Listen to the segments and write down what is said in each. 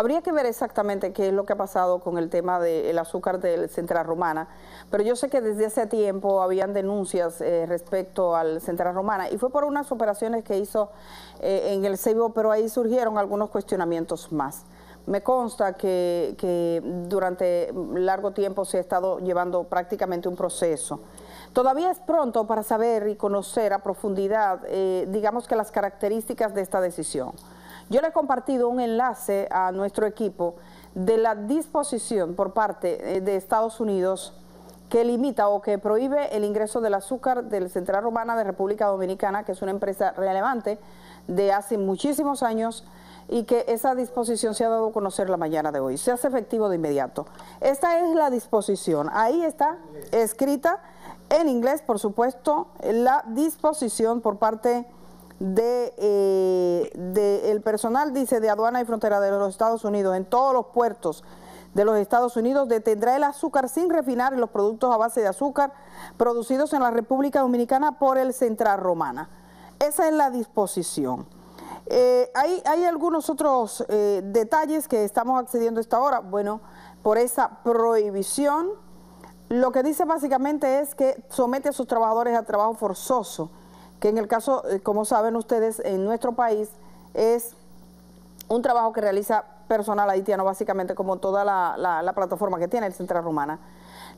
Habría que ver exactamente qué es lo que ha pasado con el tema del azúcar del Central Romana, pero yo sé que desde hace tiempo habían denuncias eh, respecto al Central Romana y fue por unas operaciones que hizo eh, en el Ceibo, pero ahí surgieron algunos cuestionamientos más. Me consta que, durante largo tiempo se ha estado llevando prácticamente un proceso. Todavía es pronto para saber y conocer a profundidad, eh, digamos que las características de esta decisión. Yo le he compartido un enlace a nuestro equipo de la disposición por parte eh, de Estados Unidos que limita o que prohíbe el ingreso del azúcar del Central Romana de República Dominicana, que es una empresa relevante de hace muchísimos años y que esa disposición se ha dado a conocer la mañana de hoy. Se hace efectivo de inmediato. Esta es la disposición. Ahí está escrita en inglés, por supuesto, la disposición por parte de, eh, el personal, dice, de aduana y frontera de los Estados Unidos en todos los puertos de los Estados Unidos detendrá el azúcar sin refinar en los productos a base de azúcar producidos en la República Dominicana por el Central Romana. Esa es la disposición. Eh, hay, hay, algunos otros eh, detalles que estamos accediendo a esta hora. Bueno, por esa prohibición lo que dice básicamente es que somete a sus trabajadores a trabajo forzoso, que en el caso, eh, como saben ustedes, en nuestro país es un trabajo que realiza personal haitiano, básicamente como toda la, plataforma que tiene el Central Rumana.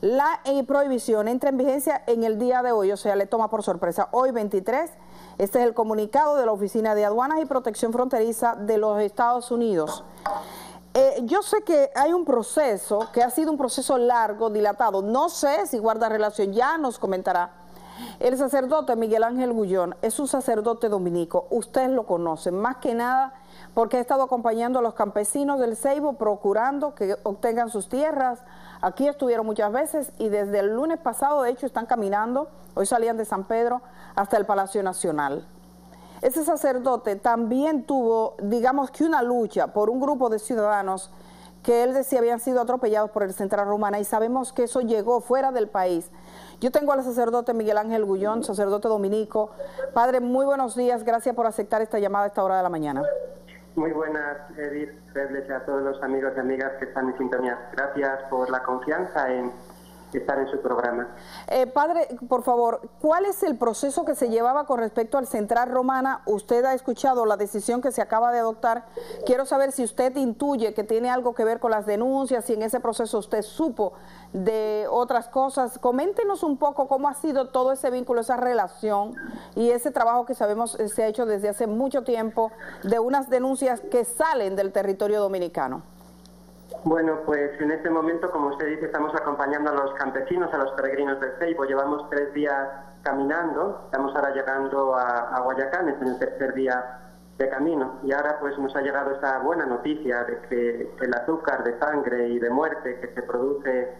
La eh, prohibición entra en vigencia en el día de hoy, o sea, le toma por sorpresa. Hoy 23, este es el comunicado de la Oficina de Aduanas y Protección Fronteriza de los Estados Unidos. Eh, yo sé que hay un proceso que ha sido un proceso largo, dilatado. No sé si guarda relación, ya nos comentará. El sacerdote Miguel Ángel Gullón es un sacerdote dominico, ustedes lo conocen, más que nada porque ha estado acompañando a los campesinos del Ceibo, procurando que obtengan sus tierras. Aquí estuvieron muchas veces y desde el lunes pasado, de hecho, están caminando, hoy salían de San Pedro hasta el Palacio Nacional. Ese sacerdote también tuvo, digamos que una lucha por un grupo de ciudadanos que él decía habían sido atropellados por el Central Romana y sabemos que eso llegó fuera del país. Yo tengo al sacerdote Miguel Ángel Gullón, sacerdote dominico. Padre, muy buenos días, gracias por aceptar esta llamada a esta hora de la mañana. Muy buenas, Edith, a todos los amigos y amigas que están en sintonía. Gracias por la confianza en estar en su programa. Eh, padre, por favor, ¿cuál es el proceso que se llevaba con respecto al Central Romana? Usted ha escuchado la decisión que se acaba de adoptar. Quiero saber si usted intuye que tiene algo que ver con las denuncias, si en ese proceso usted supo de otras cosas. Coméntenos un poco cómo ha sido todo ese vínculo, esa relación y ese trabajo que sabemos eh, se ha hecho desde hace mucho tiempo de unas denuncias que salen del territorio dominicano. Bueno, pues en este momento, como usted dice, estamos acompañando a los campesinos, a los peregrinos del Ceibo. Llevamos tres días caminando, estamos ahora llegando a, Guayacán, es el tercer día de camino. Y ahora pues nos ha llegado esa buena noticia de que el azúcar de sangre y de muerte que se produce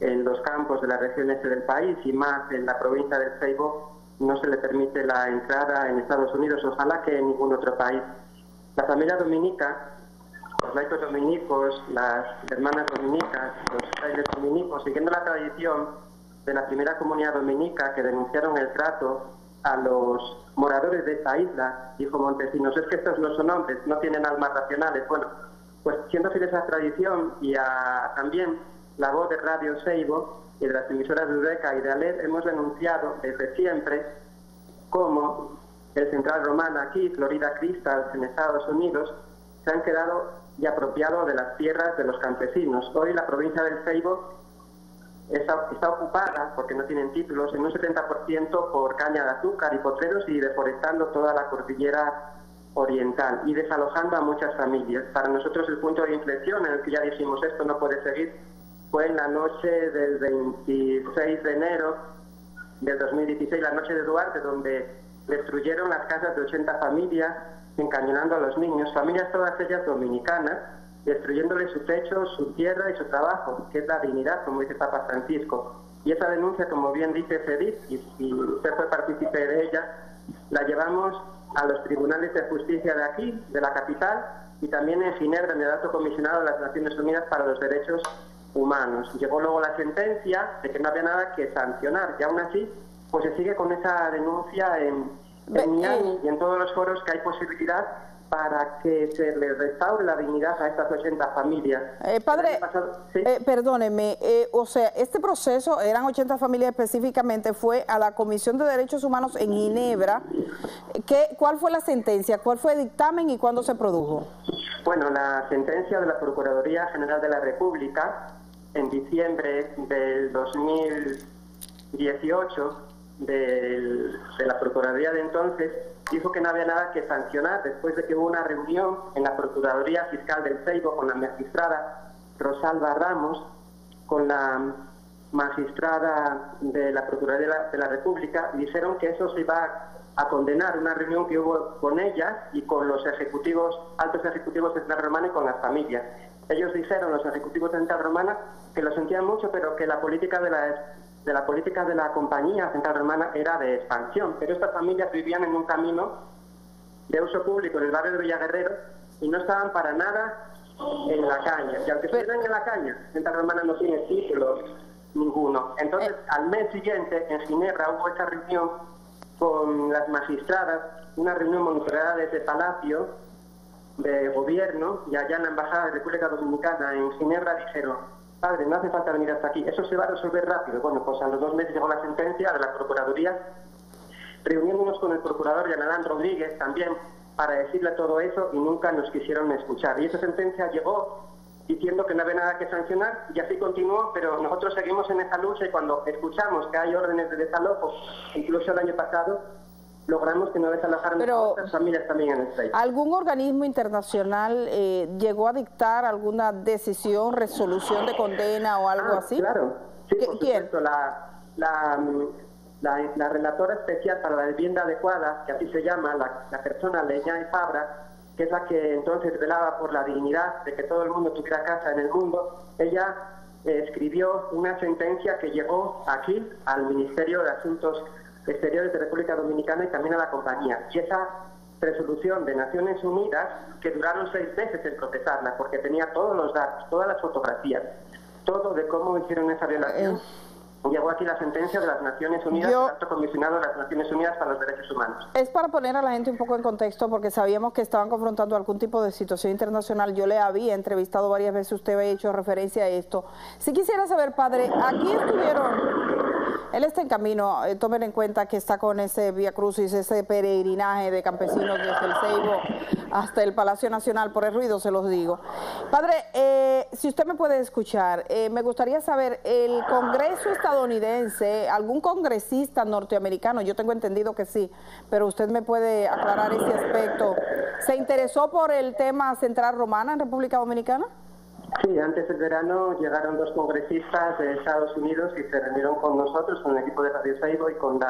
en los campos de la región este del país y más en la provincia del Ceibo no se le permite la entrada en Estados Unidos, ojalá que en ningún otro país. La familia dominica los laicos dominicos, las hermanas dominicas, los frailes dominicos, siguiendo la tradición de la primera comunidad dominica que denunciaron el trato a los moradores de esta isla, dijo Montesinos, es que estos no son hombres, no tienen almas racionales. Bueno, pues siendo fiel a esa tradición y a también la voz de Radio Seibo y de las emisoras de Eureka y de Aled, hemos denunciado desde siempre cómo el Central Romana aquí, Florida Crystals en Estados Unidos, se han quedado y apropiado de las tierras de los campesinos. Hoy la provincia del Ceibo está, ocupada, porque no tienen títulos, en un 70% por caña de azúcar y potreros y deforestando toda la cordillera oriental y desalojando a muchas familias. Para nosotros el punto de inflexión en el que ya dijimos esto no puede seguir fue en la noche del 26 de enero del 2016, la noche de Duarte, donde destruyeron las casas de 80 familias encañonando a los niños, familias todas ellas dominicanas, destruyéndole su techo, su tierra y su trabajo, que es la dignidad, como dice Papa Francisco. Y esa denuncia, como bien dice Fedit, y, usted fue partícipe de ella, la llevamos a los tribunales de justicia de aquí, de la capital, y también en Ginebra, en el alto comisionado de las Naciones Unidas para los Derechos Humanos. Llegó luego la sentencia de que no había nada que sancionar, y aún así, pues se sigue con esa denuncia en, en Miami y en todos los foros que hay posibilidad para que se le restaure la dignidad a estas 80 familias. Eh, padre, eh, perdóneme, eh, o sea, este proceso, eran 80 familias específicamente, fue a la Comisión de Derechos Humanos en Ginebra. ¿Qué, ¿Cuál fue la sentencia? ¿Cuál fue el dictamen y cuándo se produjo? Bueno, la sentencia de la Procuraduría General de la República en diciembre del 2018 de la Procuraduría de entonces dijo que no había nada que sancionar después de que hubo una reunión en la Procuraduría Fiscal del Seibo con la magistrada Rosalba Ramos, con la magistrada de la Procuraduría de la República, dijeron que eso se iba a condenar una reunión que hubo con ella y con los ejecutivos, altos ejecutivos de Central Romana y con las familias. Ellos dijeron, los ejecutivos de Central Romana, que lo sentían mucho, pero que la política de la de la política de la compañía central hermana era de expansión, pero estas familias vivían en un camino de uso público en el barrio de Villaguerrero y no estaban para nada en la caña. Y aunque estuvieran en la caña, central hermana no tiene títulos ninguno. Entonces, eh. al mes siguiente, en Ginebra, hubo esta reunión con las magistradas, una reunión monitoreada desde Palacio de Gobierno, y allá en la Embajada de República Dominicana en Ginebra dijeron, padre, no hace falta venir hasta aquí, eso se va a resolver rápido. Bueno, pues a los dos meses llegó la sentencia de la Procuraduría, reuniéndonos con el procurador Yanadán Rodríguez también para decirle todo eso y nunca nos quisieron escuchar. Y esa sentencia llegó diciendo que no había nada que sancionar y así continuó, pero nosotros seguimos en esa lucha y cuando escuchamos que hay órdenes de desalojo, incluso el año pasado, logramos que no desalojaran Pero, otras familias también en el país. ¿Algún organismo internacional eh, llegó a dictar alguna decisión, resolución de condena o algo ah, así? Claro, sí, por supuesto. La, la, la, relatora especial para la vivienda adecuada, que así se llama, la, persona Leña y Fabra, que es la que entonces velaba por la dignidad de que todo el mundo tuviera casa en el mundo, ella eh, escribió una sentencia que llegó aquí al Ministerio de Asuntos Exteriores de República Dominicana y también a la compañía. Y esa resolución de Naciones Unidas, que duraron seis meses en procesarla, porque tenía todos los datos, todas las fotografías, todo de cómo hicieron esa violación. Eh. Llegó aquí la sentencia de las Naciones Unidas, el alto comisionado de las Naciones Unidas para los Derechos Humanos. Es para poner a la gente un poco en contexto, porque sabíamos que estaban confrontando algún tipo de situación internacional. Yo le había entrevistado varias veces, usted había hecho referencia a esto. Si quisiera saber, padre, aquí estuvieron él está en camino, eh, tomen en cuenta que está con ese Vía Crucis, ese peregrinaje de campesinos desde el Ceibo hasta el Palacio Nacional, por el ruido se los digo. Padre, eh, si usted me puede escuchar, eh, me gustaría saber, el Congreso estadounidense, algún congresista norteamericano, yo tengo entendido que sí, pero usted me puede aclarar ese aspecto, ¿se interesó por el tema central romana en República Dominicana? Sí, antes del verano llegaron dos congresistas de Estados Unidos y se reunieron con nosotros, con el equipo de Radio Saibo y con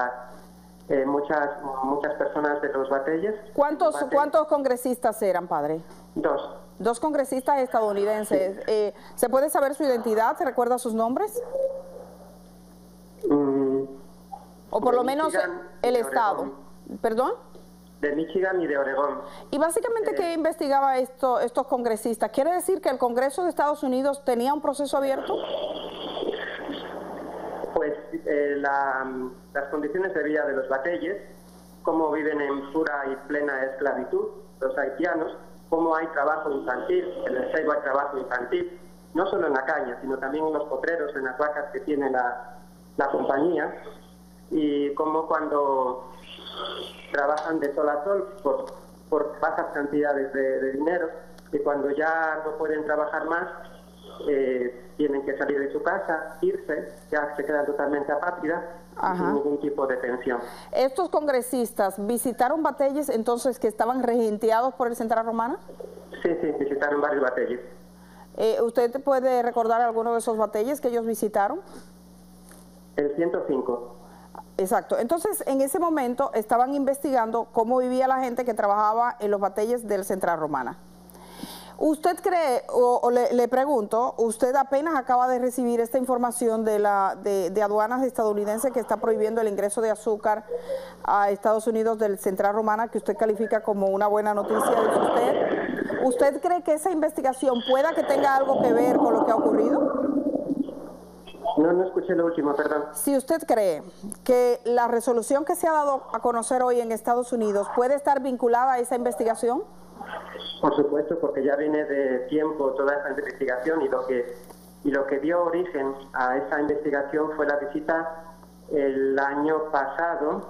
eh, muchas muchas personas de los batelles. ¿Cuántos, ¿Cuántos congresistas eran, padre? Dos. Dos congresistas estadounidenses. Eh, ¿Se puede saber su identidad? ¿Se recuerda sus nombres? Mm, o por lo menos el Estado. ¿Perdón? De Michigan y de Oregón. Y básicamente, eh, ¿qué investigaba esto, estos congresistas? ¿Quiere decir que el Congreso de Estados Unidos tenía un proceso abierto? Pues eh, las condiciones de vida de los batelles, cómo viven en pura y plena esclavitud los haitianos, cómo hay trabajo infantil, en el Seibo hay trabajo infantil, no solo en la caña, sino también en los potreros, en las vacas que tiene la, la compañía, y cómo cuando trabajan de sol a sol por, por bajas cantidades de, dinero y cuando ya no pueden trabajar más, eh, tienen que salir de su casa, irse, ya se quedan totalmente apátridas, sin ningún tipo de pensión. ¿Estos congresistas visitaron batalles entonces que estaban regenteados por el Central Romana? Sí, sí, visitaron varios batalles. Eh, ¿Usted puede recordar alguno de esos batalles que ellos visitaron? El 105. Exacto. Entonces, en ese momento estaban investigando cómo vivía la gente que trabajaba en los batalles del Central Romana. ¿Usted cree, o, le, pregunto, usted apenas acaba de recibir esta información de, la, de, aduanas estadounidenses que está prohibiendo el ingreso de azúcar a Estados Unidos del Central Romana, que usted califica como una buena noticia de usted? ¿Usted cree que esa investigación pueda que tenga algo que ver con lo que ha ocurrido? No, no escuché lo último, perdón. Si usted cree que la resolución que se ha dado a conocer hoy en Estados Unidos puede estar vinculada a esa investigación. Por supuesto, porque ya viene de tiempo toda esta investigación y lo que y lo que dio origen a esa investigación fue la visita el año pasado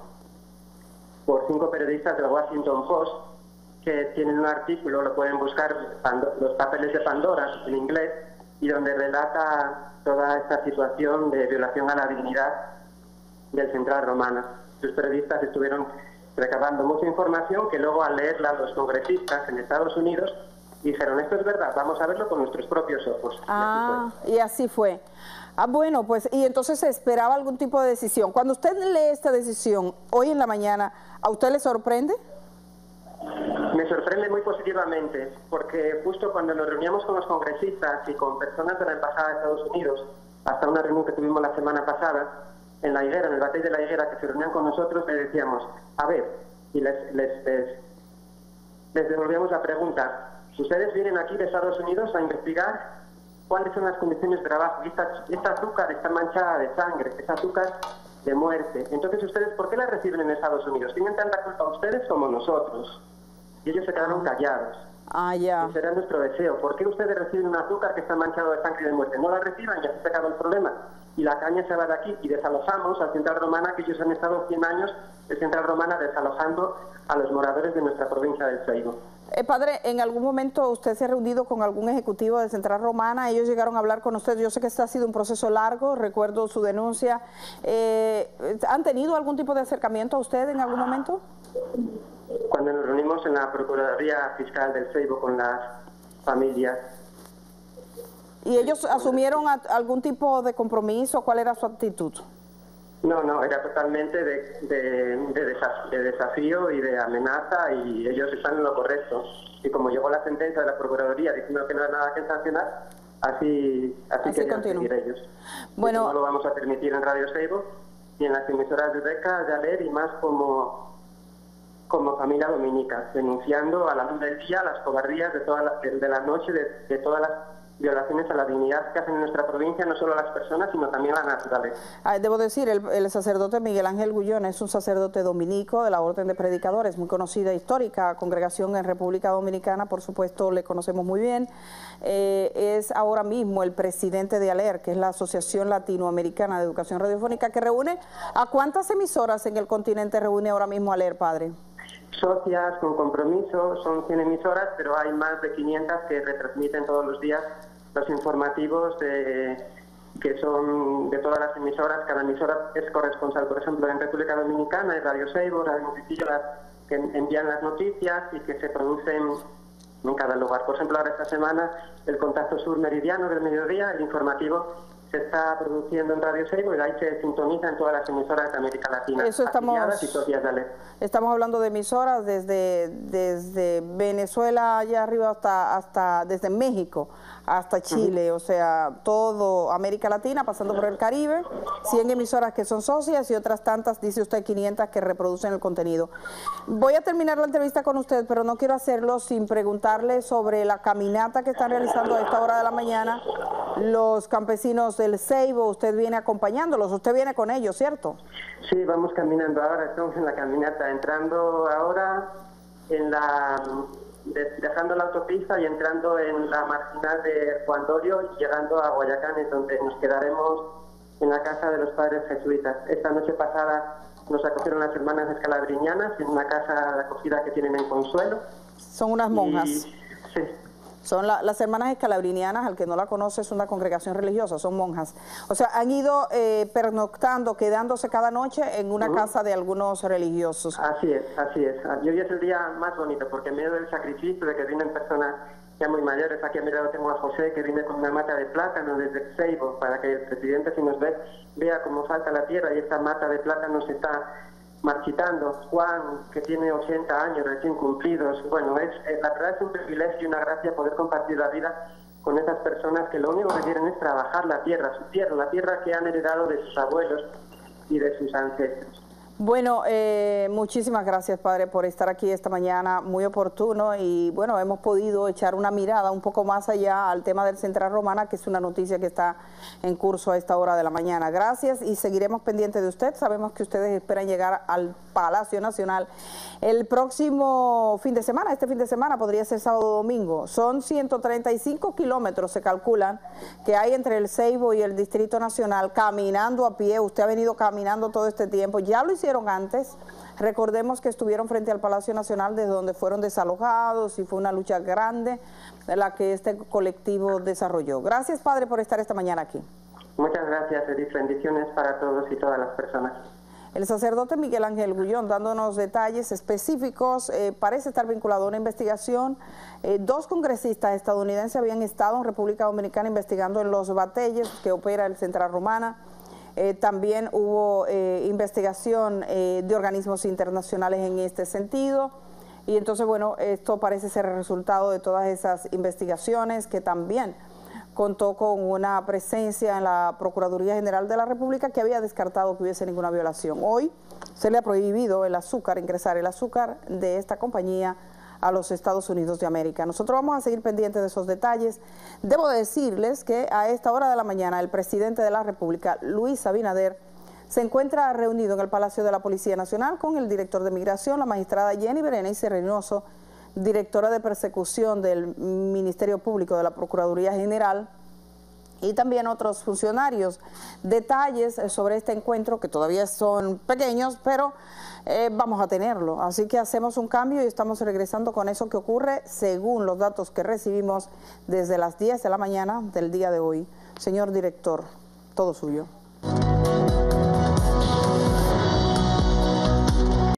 por cinco periodistas del Washington Post que tienen un artículo, lo pueden buscar, los papeles de Pandora en inglés, y donde relata toda esta situación de violación a la dignidad del Central Romana. Sus periodistas estuvieron recabando mucha información que luego al leerla los congresistas en Estados Unidos dijeron, esto es verdad, vamos a verlo con nuestros propios ojos. Ah, y así fue. Ah, bueno, pues, y entonces se esperaba algún tipo de decisión. Cuando usted lee esta decisión hoy en la mañana, ¿a usted le sorprende? Me sorprende muy positivamente, porque justo cuando nos reuníamos con los congresistas y con personas de la Embajada de Estados Unidos, hasta una reunión que tuvimos la semana pasada, en la higuera, en el batey de la higuera, que se reunían con nosotros, le decíamos, a ver, y les, les, les devolvíamos la pregunta, Ustedes vienen aquí de Estados Unidos a investigar cuáles son las condiciones de trabajo. Y esta, azúcar está manchada de sangre, es azúcar de muerte. Entonces, ¿ustedes por qué la reciben en Estados Unidos? ¿Tienen tanta culpa ustedes como nosotros? Y ellos se quedaron callados. Ah, ya. Ese era nuestro deseo. ¿Por qué ustedes reciben un azúcar que está manchado de sangre y de muerte? No la reciban, ya se acabó el problema. Y la caña se va de aquí y desalojamos a Central Romana, que ellos han estado 100 años de Central Romana desalojando a los moradores de nuestra provincia del Seibo. Eh, padre, ¿en algún momento usted se ha reunido con algún ejecutivo de Central Romana? Ellos llegaron a hablar con usted. Yo sé que este ha sido un proceso largo, recuerdo su denuncia. Eh, ¿Han tenido algún tipo de acercamiento a usted en algún momento? Cuando nos reunimos en la Procuraduría Fiscal del Seibo con las familias. ¿Y ellos asumieron algún tipo de compromiso? ¿Cuál era su actitud? No, no, era totalmente de, desafío y de amenaza y ellos están en lo correcto. Y como llegó la sentencia de la Procuraduría diciendo que no hay nada que sancionar, así, así, así seguir ellos. Bueno, no lo vamos a permitir en Radio Seibo y en las emisoras de Beca, de Aler y más como, como familia dominica, denunciando a la luz del día las cobardías de, toda la, de la noche de todas las violaciones a la dignidad que hacen en nuestra provincia, no solo a las personas, sino también a la naturaleza. debo decir, el, sacerdote Miguel Ángel Gullón es un sacerdote dominico de la Orden de Predicadores, muy conocida, histórica, congregación en República Dominicana, por supuesto le conocemos muy bien. Eh, es ahora mismo el presidente de ALER, que es la Asociación Latinoamericana de Educación Radiofónica, que reúne, ¿a cuántas emisoras en el continente reúne ahora mismo ALER, padre? Socias con compromiso, son 100 emisoras, pero hay más de 500 que retransmiten todos los días los informativos de, que son de todas las emisoras. Cada emisora es corresponsal, por ejemplo, en República Dominicana, hay Radio Seibo, Radio Noticias, que envían las noticias y que se producen en cada lugar. Por ejemplo, ahora esta semana el contacto sur meridiano del mediodía, el informativo se está produciendo en Radio Seibo y ahí se sintoniza en todas las emisoras de América Latina. Eso estamos, estamos hablando de emisoras desde, desde Venezuela allá arriba hasta, hasta desde México hasta Chile, o sea, todo América Latina, pasando por el Caribe, 100 emisoras que son socias y otras tantas, dice usted, 500 que reproducen el contenido. Voy a terminar la entrevista con usted, pero no quiero hacerlo sin preguntarle sobre la caminata que están realizando a esta hora de la mañana los campesinos del Ceibo, usted viene acompañándolos, usted viene con ellos, ¿cierto? Sí, vamos caminando ahora, estamos en la caminata, entrando ahora en la dejando la autopista y entrando en la marginal de Juan Dorio y llegando a Guayacán, donde nos quedaremos en la casa de los padres jesuitas. Esta noche pasada nos acogieron las hermanas escalabriñanas en una casa de acogida que tienen en Consuelo. Son unas monjas. sí, son las hermanas escalabrinianas, al que no la conoce, es una congregación religiosa, son monjas. O sea, han ido eh, pernoctando, quedándose cada noche en una casa de algunos religiosos. Así es, así es. Y hoy es el día más bonito, porque en medio del sacrificio de que vienen personas ya muy mayores, aquí a mi lado tengo a José, que viene con una mata de plátano desde Seibo, para que el presidente, si nos ve, vea cómo falta la tierra y esta mata de plátano se está marchitando. Juan, que tiene 80 años recién cumplidos. Bueno, es, eh, la verdad es un privilegio y una gracia poder compartir la vida con esas personas que lo único que quieren es trabajar la tierra, su tierra, la tierra que han heredado de sus abuelos y de sus ancestros. Bueno, eh, muchísimas gracias, Padre, por estar aquí esta mañana, muy oportuno y bueno, hemos podido echar una mirada un poco más allá al tema del Central Romana, que es una noticia que está en curso a esta hora de la mañana. Gracias y seguiremos pendientes de usted. Sabemos que ustedes esperan llegar al Palacio Nacional el próximo fin de semana, este fin de semana podría ser sábado o domingo. Son 135 kilómetros, se calculan, que hay entre el Ceibo y el Distrito Nacional, caminando a pie. Usted ha venido caminando todo este tiempo, ya lo hicieron antes. Recordemos que estuvieron frente al Palacio Nacional desde donde fueron desalojados y fue una lucha grande la que este colectivo desarrolló. Gracias, Padre, por estar esta mañana aquí. Muchas gracias, Edith. Bendiciones para todos y todas las personas. El sacerdote Miguel Ángel Gullón dándonos detalles específicos, eh, parece estar vinculado a una investigación. Eh, dos congresistas estadounidenses habían estado en República Dominicana investigando en los batalles que opera el Central Romana. Eh, también hubo investigación de organismos internacionales en este sentido. Y entonces, bueno, esto parece ser el resultado de todas esas investigaciones que también contó con una presencia en la Procuraduría General de la República que había descartado que hubiese ninguna violación. Hoy se le ha prohibido el azúcar, ingresar el azúcar de esta compañía a los Estados Unidos de América. Nosotros vamos a seguir pendientes de esos detalles. Debo decirles que a esta hora de la mañana el presidente de la República, Luis Abinader, se encuentra reunido en el Palacio de la Policía Nacional con el director de Migración, la magistrada Jenny Berenice Reynoso, directora de persecución del Ministerio Público de la Procuraduría General y también otros funcionarios. Detalles sobre este encuentro que todavía son pequeños, pero eh, vamos a tenerlo. Así que hacemos un cambio y estamos regresando con eso que ocurre según los datos que recibimos desde las 10 de la mañana del día de hoy. Señor director, todo suyo.